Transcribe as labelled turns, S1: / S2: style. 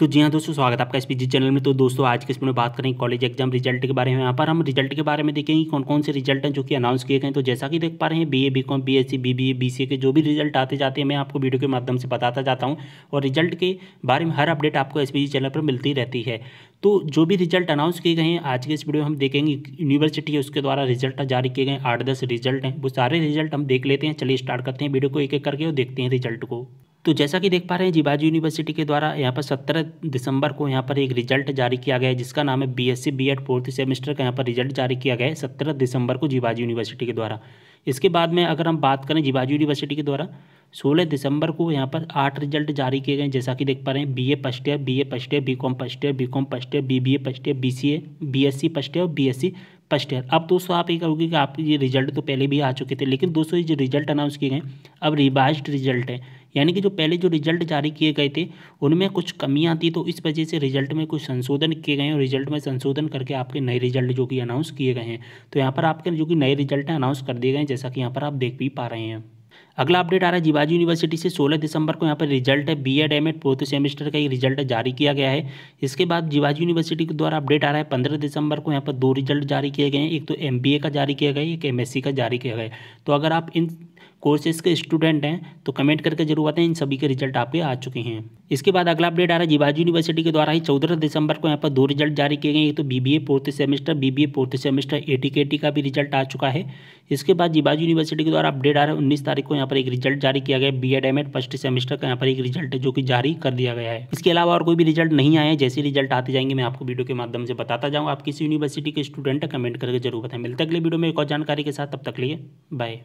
S1: तो जी हाँ दोस्तों, स्वागत है आपका एसपीजी चैनल में। तो दोस्तों, आज के इसमें बात करेंगे कॉलेज एग्ज़ाम रिज़ल्ट के बारे में। यहाँ पर हम रिज़ल्ट के बारे में देखेंगे कौन कौन से रिज़ल्ट हैं जो कि अनाउंस किए गए तो जैसा कि देख पा रहे हैं B A B com B S C B B A B C के जो भी रिज़ल्ट आते जाते हैं, मैं आपको वीडियो के माध्यम से बताता जाता हूँ। और रिज़ल्ट के बारे में हर अपडेट आपको एसपीजी चैनल पर मिलती रहती है। तो जो भी रिज़ल्ट अनाउंस किए गए हैं, आज के इस वीडियो में हम देखेंगे यूनिवर्सिटी है, उसके द्वारा रिज़ल्ट जारी किए गए आठ दस रिज़ल्ट हैं। वो सारे रिज़ल्ट हम देख लेते हैं। चलिए स्टार्ट करते हैं वीडियो को एक एक करके और देखते हैं रिज़ल्ट को। तो जैसा कि देख पा रहे हैं, जीबाजी यूनिवर्सिटी के द्वारा यहाँ पर सत्रह दिसंबर को यहाँ पर एक रिज़ल्ट जारी किया गया है, जिसका नाम है बीएससी बीएड फोर्थ सेमेस्टर का यहाँ पर रिज़ल्ट जारी किया गया है सत्रह दिसंबर को जीबाजी यूनिवर्सिटी के द्वारा। इसके बाद में अगर हम बात करें जीबाजी यूनिवर्सिटी के द्वारा, सोलह दिसंबर को यहाँ पर आठ रिज़ल्ट जारी किए गए जैसा कि देख पा रहे हैं B A first year B A first year B com first year B com first year B B A first year B C A B S C first year और B S C first year अब दोस्तों आप ये कहोगे कि आप ये result तो पहले भी आ चुके थे, लेकिन दोस्तों ये जो रिज़ल्ट अनाउंस किए गए अब रिवाइज रिज़ल्ट है। यानी कि जो पहले जो रिज़ल्ट जारी किए गए थे, उनमें कुछ कमियाँ थी तो इस वजह से रिज़ल्ट में कुछ संशोधन किए गए हैं और रिज़ल्ट में संशोधन करके आपके नए रिज़ल्ट जो कि अनाउंस किए गए हैं। तो यहाँ पर आपके जो कि नए रिज़ल्ट हैं अनाउंस कर दिए गए हैं, जैसा कि यहाँ पर आप देख भी पा रहे हैं। अगला अपडेट आ रहा है, जीवाजी यूनिवर्सिटी से 16 दिसंबर को यहाँ पर रिज़ल्ट है B Ed M Ed fourth semester का ये रिज़ल्ट जारी किया गया है। इसके बाद जीवाजी यूनिवर्सिटी के द्वारा अपडेट आ रहा है, पंद्रह दिसंबर को यहाँ पर दो रिज़ल्ट जारी किए गए हैं, एक तो एमबीए का जारी किया गया है, एक एमएससी का जारी किया गया है। तो अगर आप इन कोर्सेज के स्टूडेंट हैं तो कमेंट करके ज़रूर बताएँ, इन सभी के रिज़ल्ट आपके आ चुके हैं। इसके बाद अगला अपडेट आ रहा है, जीवाजी यूनिवर्सिटी के द्वारा ही चौदह दिसंबर को यहाँ पर दो रिज़ल्ट जारी किए गए एक तो B B A fourth semester B B fourth semester A T K T का भी रिज़ल्ट आ चुका है। इसके बाद जीबाजी यूनिवर्सिटी के द्वारा अपडेट आ रहा है, उन्नीस तारीख को यहाँ पर एक रिज़ल्ट जारी किया गया B Ed M Ed first semester का यहाँ पर एक रिज़ल्ट है जो कि जारी कर दिया गया है। इसके अलावा और कोई भी रिज़ल्ट नहीं आए जैसे रिज़ल्ट आते जाएँगे, मैं आपको वीडियो के माध्यम से बताता जाऊँगा। आप किसी यूनिवर्सिटी के स्टूडेंट कमेंट करके ज़रूर बताएँ। मिलते अगले वीडियो में एक और जानकारी के साथ, तब तक लिए बाय